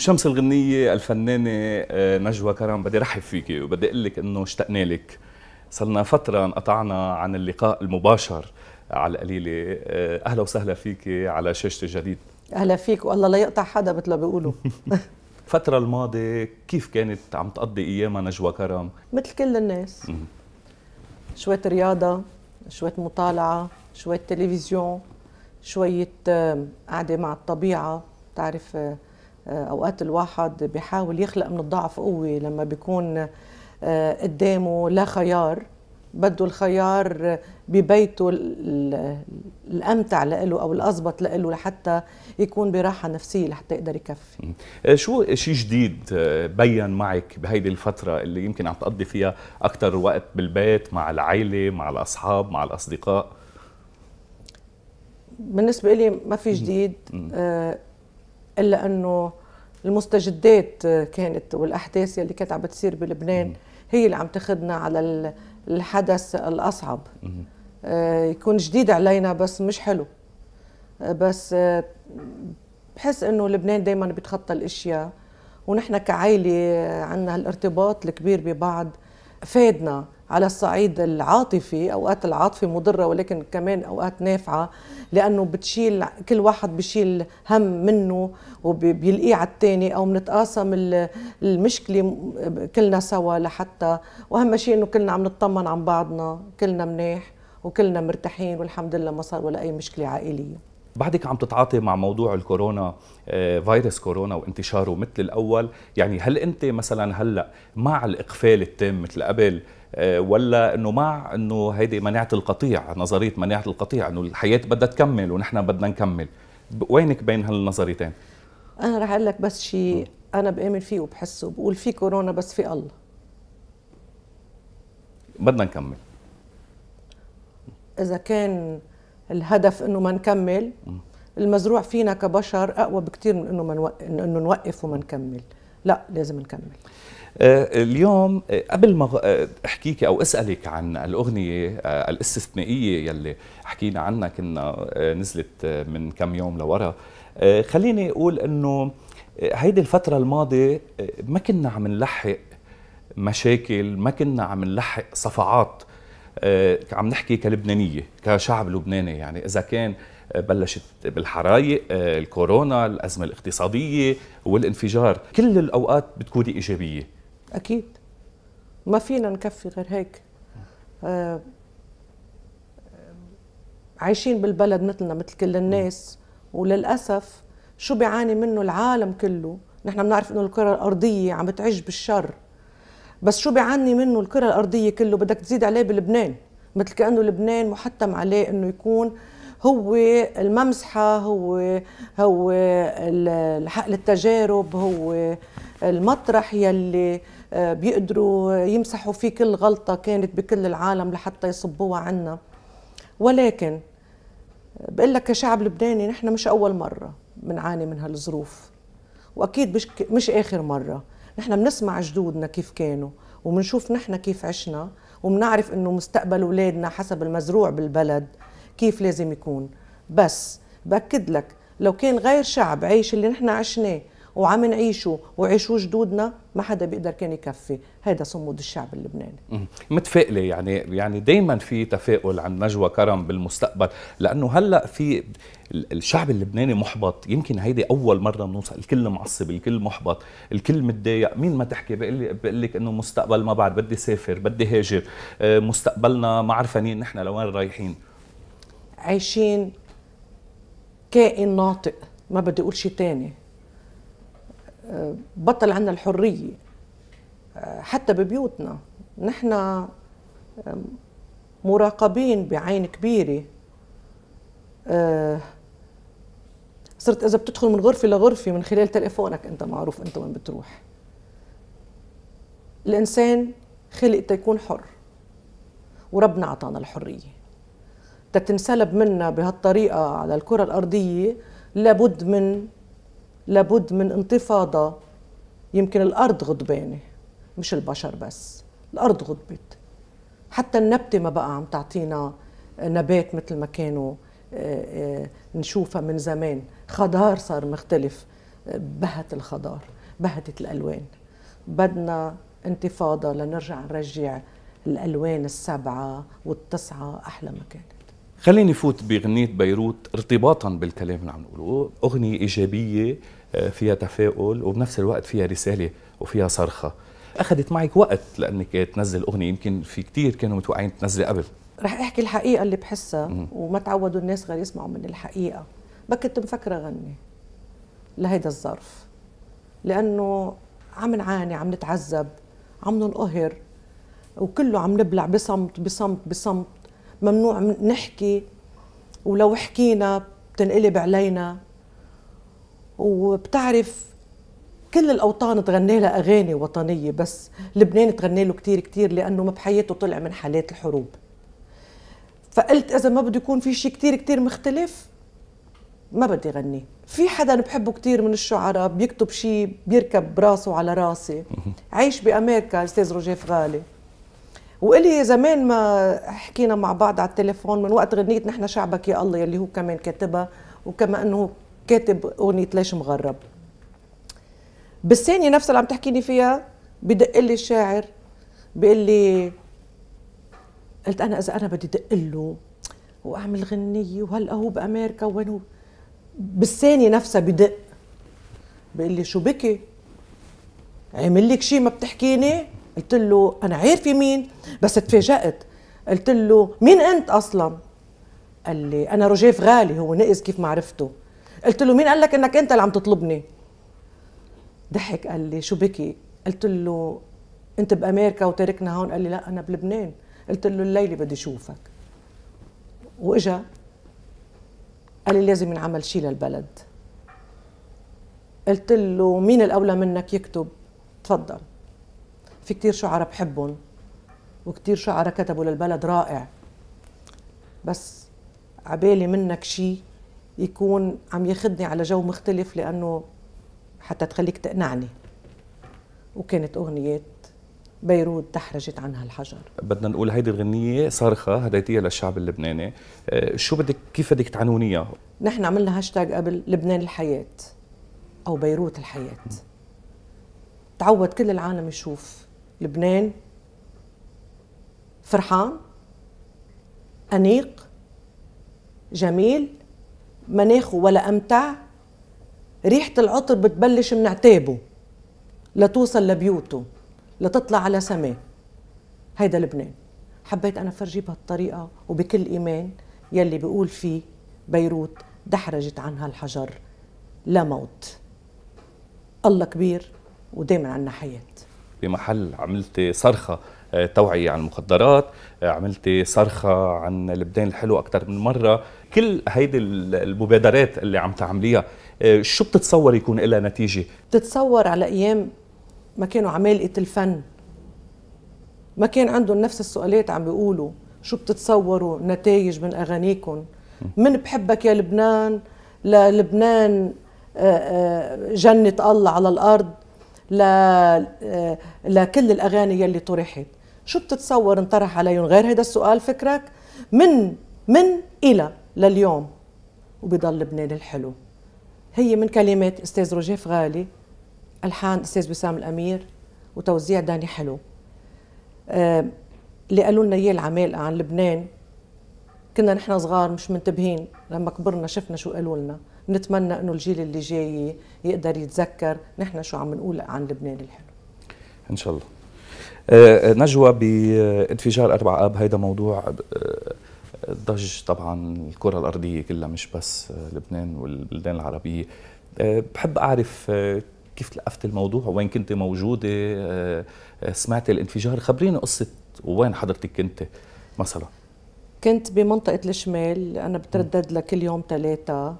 شمس الغنية الفنانة آه، نجوى كرم بدي رحب فيكي وبدي أقول لك إنه اشتقنا لك. صرنا فترة انقطعنا عن اللقاء المباشر على القليلة. آه، أهلا وسهلا فيكي على شاشة الجديد. أهلا فيك والله لا يقطع حدا مثل ما بيقولوا. الفترة الماضية كيف كانت عم تقضي أيامها نجوى كرم؟ مثل كل الناس. شوية رياضة شوية مطالعة شوية تلفزيون شوية آه، قعدة مع الطبيعة. تعرف آه، أوقات الواحد بيحاول يخلق من الضعف قوة لما بيكون آه، قدامه لا خيار بده الخيار ببيته ال- ال- الأمتع له أو الأضبط له لحتى يكون براحة نفسية لحتى يقدر يكفي. آه، شو شيء جديد بين معك بهيدي الفترة اللي يمكن عم تقضي فيها أكثر وقت بالبيت مع العائلة مع الأصحاب مع الأصدقاء؟ بالنسبة لي ما في جديد إلا أنه المستجدات كانت والأحداث اللي كانت عم بتصير بلبنان هي اللي عم تاخذنا على ال- الحدث الأصعب. آه، يكون جديد علينا بس مش حلو. آه، بس آه، بحس إنه لبنان دائما بيتخطى الأشياء. ونحن كعائلة عندنا هالارتباط الكبير ببعض فادنا. على الصعيد العاطفي أوقات العاطفة مضرة ولكن كمان أوقات نافعة لأنه بتشيل كل واحد بشيل هم منه وبيلقيه على الثاني أو بنتقاسم ال- المشكلة كلنا سوا لحتى وأهم شيء إنه كلنا عم نطمن عن بعضنا كلنا منيح وكلنا مرتاحين والحمد لله ما صار ولا أي مشكلة عائلية. بعدك عم تتعاطي مع موضوع الكورونا آه، فيروس كورونا وانتشاره مثل الأول يعني هل أنت مثلا هلأ مع الإقفال التام مثل قبل ولا إنه مع إنه هيدي مناعة القطيع نظرية مناعة القطيع إنه الحياة بدها تكمل ونحن بدنا نكمل. وينك بين هالنظريتين؟ أنا رح أقول لك بس شيء أنا بآمن فيه وبحسه بقول في كورونا بس في الله. بدنا نكمل. إذا كان الهدف إنه ما نكمل المزروع فينا كبشر أقوى بكثير من إنه ما نوقف إنه نوقف وما نكمل. لا لازم نكمل. آه، اليوم آه، قبل ما آه، احكيك أو أسألك عن الأغنية آه، الاستثنائية يلي حكينا عنها كنا آه، نزلت آه، من كم يوم لورا. آه، خليني أقول إنه آه، هيدي الفترة الماضية آه، ما كنا عم نلحق مشاكل ما كنا عم نلحق صفعات آه، عم نحكي كلبنانية كشعب لبناني. يعني إذا كان آه، بلشت بالحرايق آه، الكورونا الأزمة الاقتصادية والانفجار كل الأوقات بتكون إيجابية. أكيد. ما فينا نكفي غير هيك. آه، عايشين بالبلد مثلنا مثل كل الناس. وللأسف شو بيعاني منه العالم كله؟ نحن بنعرف إنه الكرة الأرضية عم بتعج بالشر. بس شو بيعاني منه الكرة الأرضية كله؟ بدك تزيد عليه بلبنان. مثل كأنه لبنان محتم عليه إنه يكون هو الممسحه هو هو حقل التجارب هو المطرح يلي بيقدروا يمسحوا فيه كل غلطة كانت بكل العالم لحتى يصبوها عنا. ولكن بقول لك كشعب لبناني نحن مش أول مرة بنعاني من هالظروف وأكيد مش مش آخر مرة. نحن بنسمع جدودنا كيف كانوا وبنشوف نحن كيف عشنا وبنعرف إنه مستقبل أولادنا حسب المزروع بالبلد كيف لازم يكون. بس بأكد لك لو كان غير شعب عيش اللي نحن عشناه وعم نعيشه وعيشوا جدودنا ما حدا بيقدر كان يكفي. هذا صمود الشعب اللبناني. متفائلة يعني يعني دائما في تفاؤل عن نجوى كرم بالمستقبل لأنه هلأ في ال- الشعب اللبناني محبط. يمكن هيدي أول مرة بنوصل الكل معصب الكل محبط الكل متضايق. مين ما تحكي؟ بقول لك إنه مستقبل ما بعد بدي سافر بدي هاجر. آه، مستقبلنا ما عرفانين نحن لوين رايحين. عايشين كائن ناطق ما بدي أقول شيء تاني. أه، بطل عنا الحرية. أه، حتى ببيوتنا. نحن مراقبين بعين كبيرة. أه، صرت إذا بتدخل من غرفة لغرفة من خلال تليفونك أنت معروف أنت وين بتروح. الإنسان خلق تيكون حر وربنا أعطانا الحرية. تتنسلب منا بهالطريقة على الكرة الأرضية لابد من لابد من انتفاضة. يمكن الأرض غضبانة مش البشر بس الأرض غضبت. حتى النبتة ما بقى عم تعطينا نبات مثل ما كانوا آه، آه، نشوفها من زمان. خضار صار مختلف بهت الخضار بهتت الألوان. بدنا انتفاضة لنرجع نرجع الألوان السبعة والتسعة أحلى ما خليني فوت بغنية بيروت ارتباطا بالكلام اللي عم نقوله. أغنية إيجابية آه، فيها تفاؤل وبنفس الوقت فيها رسالة وفيها صرخة. أخذت معك وقت لأنك تنزل أغنية يمكن في كتير كانوا متوقعين تنزلي قبل. رح أحكي الحقيقة اللي بحسها وما تعودوا الناس غير يسمعوا من الحقيقة. ما كنت مفكرة غني لهيدا الظرف لأنه عم نعاني عم نتعذب عم ننقهر وكله عم نبلع بصمت بصمت بصمت. ممنوع نحكي ولو حكينا بتنقلب علينا. وبتعرف كل الأوطان تغني لها أغاني وطنية بس لبنان تغني له كثير كثير لأنه ما بحياته طلع من حالات الحروب. فقلت إذا ما بده يكون في شيء كثير كثير مختلف ما بدي غني في حدا بحبه كثير من الشعراء بيكتب شيء بيركب براسه على راسي. عايش بأمريكا الاستاذ روجيف غالي وإلي زمان ما حكينا مع بعض على التليفون من وقت غنية نحن شعبك يا الله يلي هو كمان كاتبها وكما إنه كاتب أغنية ليش مغرب. بالثانية نفسها اللي عم تحكيني فيها بدق لي الشاعر بيقول لي قلت أنا إذا أنا بدي دق له وأعمل غنية وهلأ هو بأمريكا وين هو؟ بالثانية نفسها بدق. بيقول لي شو بكي؟ عمل لك شيء ما بتحكيني؟ قلت له أنا عارفه مين بس تفاجأت. قلت له مين أنت أصلا؟ قال لي أنا رجيف غالي هو نقز كيف ما عرفته. قلت له مين؟ قال لك إنك أنت اللي عم تطلبني. ضحك قال لي شو بكي؟ قلت له أنت بأمريكا وتاركنا هون؟ قال لي لا أنا بلبنان. قلت له الليلة بدي اشوفك وإجا قال لي لازم ينعمل شيء للبلد. قلت له مين الأولى منك؟ يكتب. تفضل. في كتير شعراء بحبهم وكتير شعراء كتبوا للبلد رائع. بس عبالي منك شيء يكون عم ياخدني على جو مختلف لأنه حتى تخليك تقنعني. وكانت اغنيات بيروت دحرجت عنها الحجر بدنا نقول هيدي الغنية صرخة هديتيها للشعب اللبناني. آه، شو بدك كيف بدك تعنونيها؟ نحن عملنا هاشتاج قبل لبنان الحياة أو بيروت الحياة. تعود كل العالم يشوف لبنان فرحان أنيق جميل مناخه ولا أمتع ريحة العطر بتبلش من عتابه لتوصل لبيوته لتطلع على سماه هيدا لبنان. حبيت أنا فرجيه بهالطريقة وبكل إيمان يلي بيقول فيه بيروت دحرجت عنها الحجر لا موت. الله كبير ودايما عنا حياة. بمحل عملتي صرخة آه، توعية عن المخدرات آه، عملتي صرخة عن لبنان الحلو أكثر من مرة. كل هيدي المبادرات اللي عم تعمليها آه، شو بتتصور يكون لها نتيجة؟ بتتصور على أيام ما كانوا عمالقة الفن ما كان عندهم نفس السؤالات عم بيقولوا. شو بتتصوروا نتائج من أغانيكم؟ من بحبك يا لبنان؟ للبنان جنة الله على الأرض. لكل الأغاني يلي طرحت. شو بتتصور انطرح عليهم غير هذا السؤال فكرك؟ من من إلى لليوم وبضل لبنان الحلو. هي من كلمات أستاذ رجيف غالي ألحان أستاذ وسام الأمير وتوزيع داني حلو. آه اللي قالوا لنا إياه العمالقه عن لبنان كنا نحن صغار مش منتبهين. لما كبرنا شفنا شو قالوا لنا. نتمنى إنه الجيل اللي جاي يقدر يتذكر نحن شو عم نقول عن لبنان الحلو. إن شاء الله. آه، نجوى بانفجار أربع آب هيدا موضوع آه، ضج طبعا الكرة الأرضية كلها مش بس آه، لبنان والبلدان العربية. بحب أعرف كيف تلقفت الموضوع؟ وين كنت موجودة؟ سمعت الانفجار؟ خبريني قصة وين حضرتك كنت مثلا. كنت بمنطقة الشمال أنا بتردد لكل يوم ثلاثة.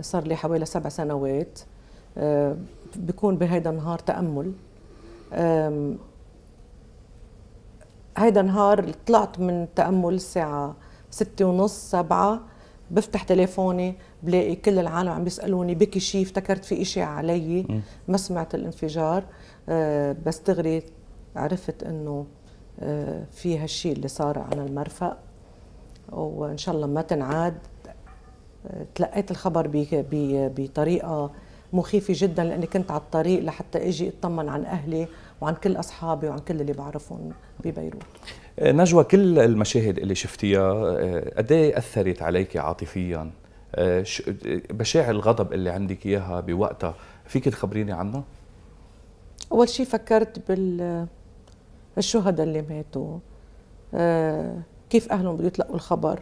صار لي حوالي سبع سنوات آه، بكون بهيدا النهار تأمل. هيدا النهار طلعت من تأمل الساعة ستة ونص سبعة بفتح تليفوني بلاقي كل العالم عم بيسألوني بكي شي افتكرت في إشي علي ما سمعت الانفجار. أه بس دغري عرفت إنه أه في هالشي اللي صار على المرفأ وإن شاء الله ما تنعاد. تلقيت الخبر بطريقة مخيفة جدا لأني كنت على الطريق لحتى أجي أطمن عن أهلي وعن كل أصحابي وعن كل اللي بعرفهم ببيروت. آه، نجوى كل المشاهد اللي شفتيها آه، قد إيه أثرت عليك عاطفيا؟ آه، مشاعر الغضب اللي عندك إياها بوقتها فيك تخبريني عنها؟ أول شيء فكرت بال الشهداء اللي ماتوا. كيف أهلهم بده يتلقوا الخبر؟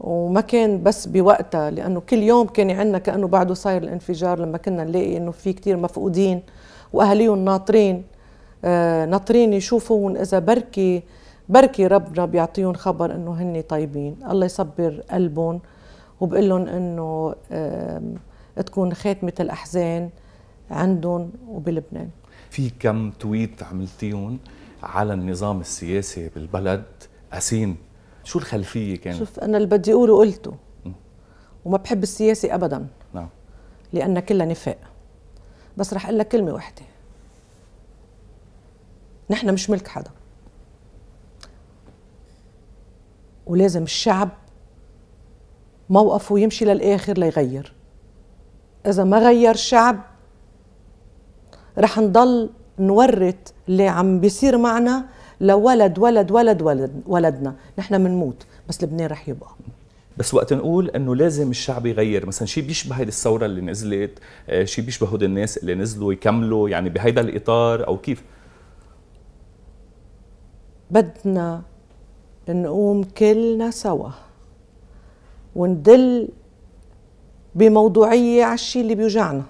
وما كان بس بوقتها لأنه كل يوم كان عندنا كأنه بعده صاير الانفجار لما كنا نلاقي إنه في كتير مفقودين وأهاليهم ناطرين. آه ناطرين يشوفون إذا بركي بركي ربنا بيعطيهم خبر إنه هن طيبين. الله يصبر قلبهم وبقول لهم إنه آه تكون خاتمة الأحزان عندهم وبلبنان. في كم تويت عملتيهم على النظام السياسي بالبلد قاسين شو الخلفية كانت شوف أنا اللي بدي أقوله قلته. وما بحب السياسي ابدا. نعم. لأن كلها نفاق. بس رح أقول لك كلمة واحدة نحن مش ملك حدا. ولازم الشعب موقفه يمشي للآخر ليغير. إذا ما غير الشعب رح نضل نورط اللي عم بيصير معنا لولد ولد ولد ولد ولدنا. نحن بنموت بس لبنان رح يبقى. بس وقت نقول إنه لازم الشعب يغير. مثلا شيء بيشبه هيدي الثورة اللي نزلت آه، شيء بيشبه هود الناس اللي نزلوا يكملوا يعني بهيدا الإطار أو كيف؟ بدنا نقوم كلنا سوا وندل بموضوعية على الشيء اللي بيوجعنا.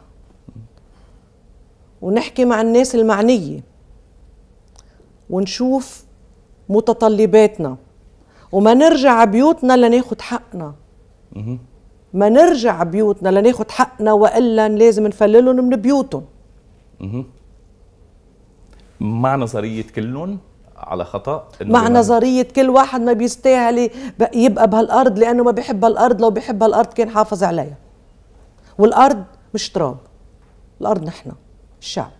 ونحكي مع الناس المعنية. ونشوف متطلباتنا. وما نرجع بيوتنا لناخد حقنا. ما نرجع بيوتنا لناخد حقنا وإلا لازم نفللهم من بيوتهم. مع نظرية كلهم على خطأ مع نظرية كل واحد ما بيستاهل يبقى بهالأرض لأنه ما بيحب هالارض لو بيحب هالارض كان حافظ عليها. والأرض مش تراب. الأرض نحن الشعب.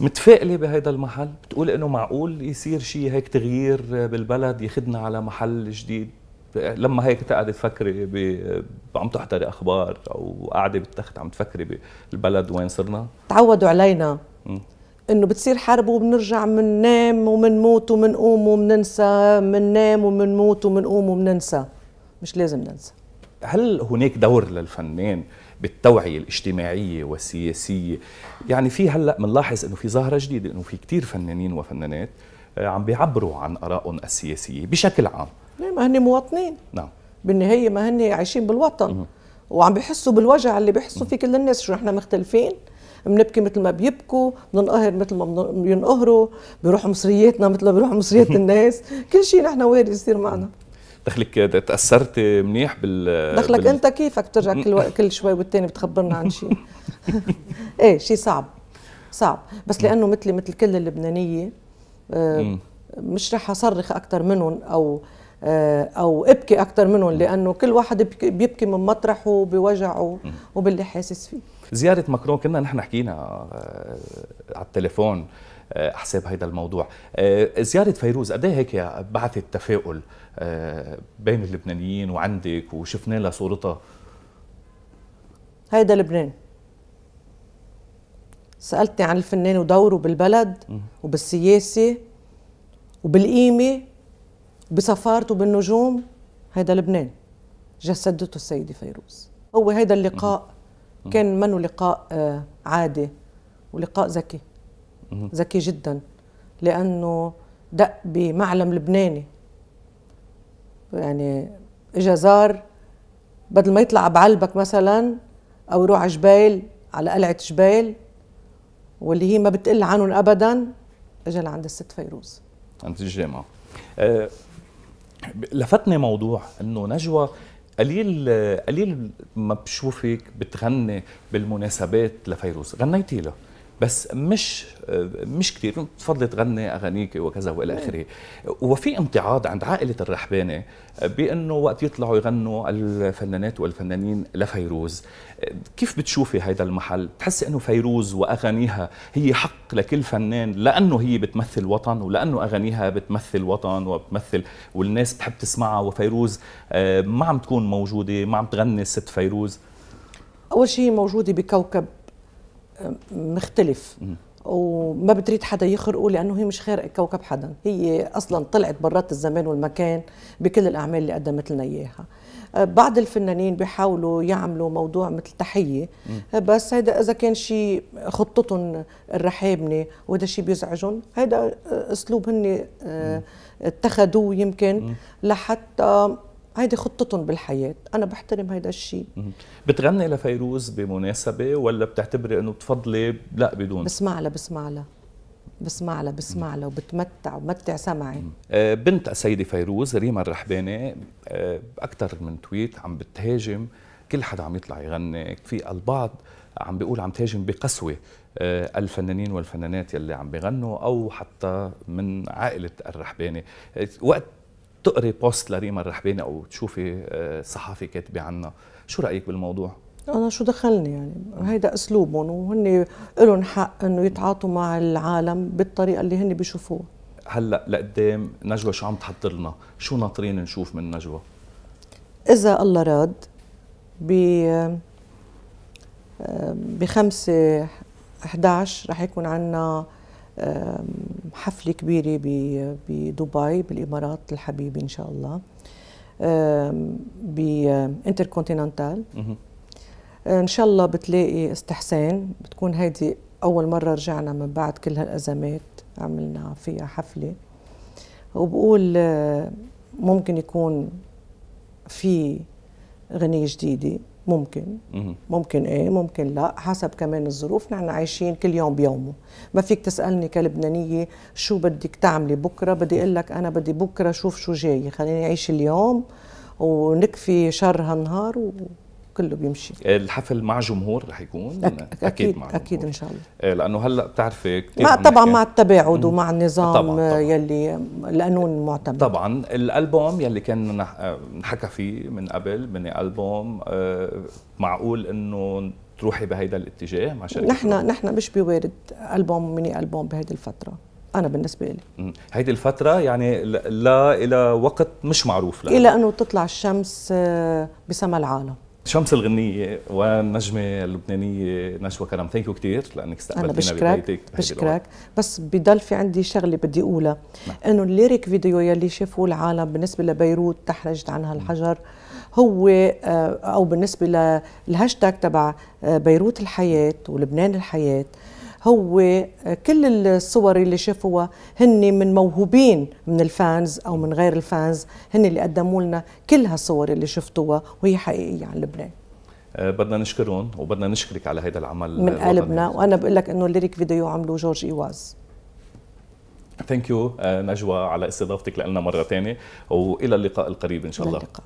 متفائلة بهذا المحل؟ بتقول إنه معقول يصير شيء هيك تغيير بالبلد ياخذنا على محل جديد؟ لما هيك تقعدي تفكري عم تحضري أخبار أو قاعدة بالتخت عم تفكري بالبلد وين صرنا؟ تعودوا علينا. إنه بتصير حرب وبنرجع بننام وبنموت وبنقوم وبننسى بننام وبنموت وبنقوم وبننسى مش لازم ننسى. هل هناك دور للفنان بالتوعية الاجتماعية والسياسية. يعني في هلأ بنلاحظ إنه في ظاهرة جديدة إنه في كثير فنانين وفنانات آه، عم بيعبروا عن آرائهم السياسية بشكل عام. ما هن مواطنين. نعم. بالنهاية ما هن عايشين بالوطن. وعم بيحسوا بالوجع اللي بيحسوا فيه كل الناس شو نحن مختلفين؟ بنبكي مثل ما بيبكوا بننقهر مثل ما بينقهروا بيروحوا مصرياتنا مثل ما بيروحوا مصريات الناس. كل شيء نحن وارد يصير معنا. دخلك تأثرت منيح بال دخلك بال... انت كيفك؟ بترجع كل كل شوي والتاني بتخبرنا عن شيء. إيه شيء صعب. صعب. بس لأنه مثلي مثل كل اللبنانية آه، مش رح أصرخ أكثر منهم أو آه، أو أبكي أكثر منهم لأنه كل واحد بيبكي من مطرحه بوجعه وباللي حاسس فيه. زيارة ماكرون كنا نحن حكينا آه، على التليفون حساب هيدا الموضوع. زيارة فيروز قد إيه هيك بعثت تفاؤل؟ بين اللبنانيين وعندك وشفنا لها صورتها. هيدا لبنان. سألتني عن الفنان ودوره بالبلد وبالسياسة وبالقيمة وبسفارته بالنجوم. هيدا لبنان. جسدته السيدة فيروز. هو هيدا اللقاء. كان منه لقاء آه، عادي ولقاء ذكي. ذكي جدا. لأنه دق بمعلم لبناني. يعني اجى زار بدل ما يطلع بعلبك مثلا أو يروح على جبال على قلعة جبال واللي هي ما بتقل عنهم ابدا اجى لعند الست فيروز. عند الجامعة. أه لفتني موضوع إنه نجوى قليل قليل ما بشوفك بتغني بالمناسبات لفيروز. غنيتي له بس مش مش كثير تفضلي تغني أغانيك وكذا وإلى آخره. وفي امتعاض عند عائلة الرحباني بأنه وقت يطلعوا يغنوا الفنانات والفنانين لفيروز. كيف بتشوفي هذا المحل؟ بتحسي أنه فيروز وأغانيها هي حق لكل فنان لأنه هي بتمثل وطن ولأنه أغانيها بتمثل وطن وبتمثل والناس بتحب تسمعها وفيروز آه، ما عم تكون موجودة ما عم تغني الست فيروز؟ أول شيء موجودة بكوكب مختلف. وما بتريد حدا يخرقه لأنه هي مش خارق كوكب حدا. هي أصلا طلعت برات الزمان والمكان بكل الأعمال اللي قدمت لنا إياها. بعض الفنانين بيحاولوا يعملوا موضوع مثل تحية. بس هذا إذا كان شيء خطتهم الرحابنة وهذا شيء بيزعجهم هذا أسلوب هن آه، اتخذوه يمكن لحتى هيدي خطتهم بالحياة أنا بحترم هيدا الشيء بتغني لفيروز بمناسبة ولا بتعتبري أنه بتفضلي؟ لا بدون. بسمع لها بسمع لها. بسمع لها بسمع لها وبتمتع وبمتع سمعي. آه، بنت السيدة فيروز ريما الرحباني آه، أكثر من تويت عم بتهاجم. كل حدا عم يطلع يغني. في البعض عم بيقول عم تهاجم بقسوة آه، الفنانين والفنانات يلي عم بيغنوا أو حتى من عائلة الرحباني وقت تقري بوست لريما الرحباني أو تشوفي آه، صحافي كاتبة عنها شو رأيك بالموضوع؟ أنا شو دخلني يعني؟ هيدا أسلوبهم وهن لهم حق إنه يتعاطوا مع العالم بالطريقة اللي هن بيشوفوها. هلأ لقدام نجوى شو عم تحضر لنا؟ شو ناطرين نشوف من نجوى؟ إذا الله راد ب بخمسة 11 رح يكون عندنا حفلة كبيرة بدبي بالإمارات الحبيبة إن شاء الله. بانتركونتيننتال إن شاء الله بتلاقي استحسان بتكون هيدي أول مرة رجعنا من بعد كل هالأزمات عملنا فيها حفلة. وبقول ممكن يكون في غنية جديدة. ممكن. ممكن إيه؟ ممكن لا. حسب كمان الظروف. نحن عايشين كل يوم بيومه. ما فيك تسألني كلبنانية شو بدك تعملي بكرة؟ بدي أقول لك أنا بدي بكرة شوف شو جاي. خليني أعيش اليوم ونكفي شر هالنهار و كله بيمشي. الحفل مع جمهور رح يكون؟ أكيد أكيد مع أكيد إن شاء الله. إيه، لأنه هلأ بتعرفي كثير مع طبعا مع التباعد ومع النظام طبعًا طبعًا. يلي القانون معتمد. طبعا الألبوم يلي كان نحكى فيه من قبل من ألبوم آه، معقول إنه تروحي بهيدا الاتجاه مع شركة نحن نحن مش بوارد ألبوم mini album بهيدي الفترة أنا بالنسبة لي. هيدي الفترة يعني لا إلى وقت مش معروف لها إلى أنه تطلع الشمس آه، بسما العالم. شمس الغنية والنجمة اللبنانية نجوى كرم. thank you كثير لأنك استقبلتينا ببيتك بشكرك بس بضل في عندي شغلة بدي أقولها. نعم. إنه ال lyric video يلي شافوه العالم بالنسبة لبيروت تحرجت عنها الحجر. هو آه، أو بالنسبة للهاشتاج تبع آه، بيروت الحياة ولبنان الحياة. هو كل الصور اللي شافوها هن من موهوبين من ال fans أو من غير ال fans. هن اللي قدموا لنا كل هالصور اللي شفتوها وهي حقيقية عن لبنان. أه بدنا نشكرهم وبدنا نشكرك على هذا العمل من قلبنا. وأنا بقول لك إنه ال lyric video عملوه جورج إيواز. thank you نجوى على استضافتك لنا مرة ثانية وإلى اللقاء القريب إن شاء الله. اللقاء.